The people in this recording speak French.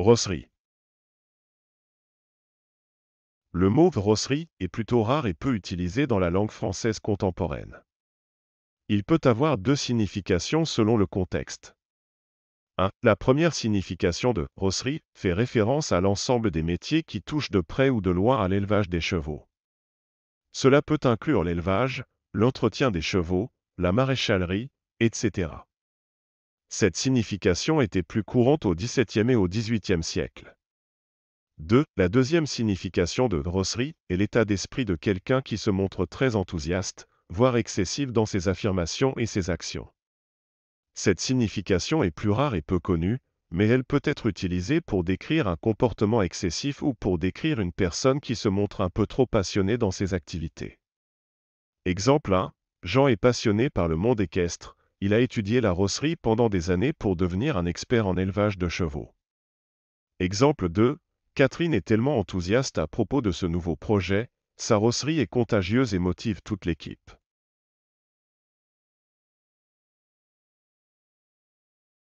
Rosserie. Le mot rosserie est plutôt rare et peu utilisé dans la langue française contemporaine. Il peut avoir deux significations selon le contexte. 1. La première signification de rosserie fait référence à l'ensemble des métiers qui touchent de près ou de loin à l'élevage des chevaux. Cela peut inclure l'élevage, l'entretien des chevaux, la maréchalerie, etc. Cette signification était plus courante au XVIIe et au XVIIIe siècle. 2. La deuxième signification de rosserie est l'état d'esprit de quelqu'un qui se montre très enthousiaste, voire excessif dans ses affirmations et ses actions. Cette signification est plus rare et peu connue, mais elle peut être utilisée pour décrire un comportement excessif ou pour décrire une personne qui se montre un peu trop passionnée dans ses activités. Exemple 1. Jean est passionné par le monde équestre, il a étudié la rosserie pendant des années pour devenir un expert en élevage de chevaux. Exemple 2. Catherine est tellement enthousiaste à propos de ce nouveau projet, sa rosserie est contagieuse et motive toute l'équipe.